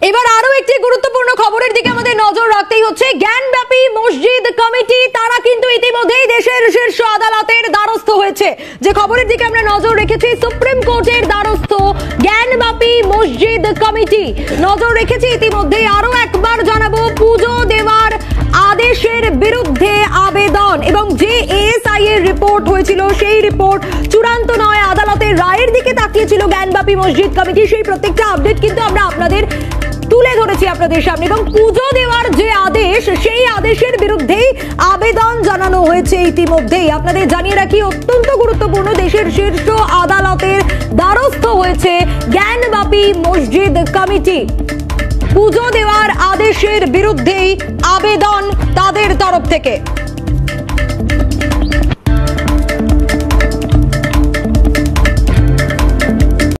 এবার আরও একটি গুরুত্বপূর্ণ খবরের দিকে আমাদের নজর রাখতেই হচ্ছে। জ্ঞানব্যাপী মসজিদ কমিটি, তারা কিন্তু ইতিমধ্যেই দেশের শীর্ষ আদালতের দ্বারস্থ হয়েছে। যে খবরের দিকে আমরা নজর রেখেছি, সুপ্রিম কোর্টের দ্বারস্থ জ্ঞানব্যাপী মসজিদ কমিটি। নজর রেখেছি ইতিমধ্যেই আরও একবার জানাব, পুজো দেওয়ার আদেশের বিরুদ্ধে আবেদন। এবং যে এএসআই এর রিপোর্ট হয়েছিল, সেই রিপোর্ট চূড়ান্ত নয়, আদালতের রায়ের দিকে তাকিয়েছিল জ্ঞানব্যাপী মসজিদ কমিটি। সেই প্রত্যেকটা আপডেট কিন্তু আমরা আপনাদের তুলে আপনাদের সামনে এবং পুজো দেওয়ার যে আদেশ, সেই আদেশের বিরুদ্ধেই আবেদন জানানো হয়েছে ইতিমধ্যেই। আপনাদের জানিয়ে রাখি, অত্যন্ত গুরুত্বপূর্ণ, দেশের শীর্ষ আদালতের দ্বারস্থ হয়েছে জ্ঞানব্যাপী মসজিদ কমিটি। পুজো দেওয়ার আদেশের বিরুদ্ধেই আবেদন তাদের তরফ থেকে।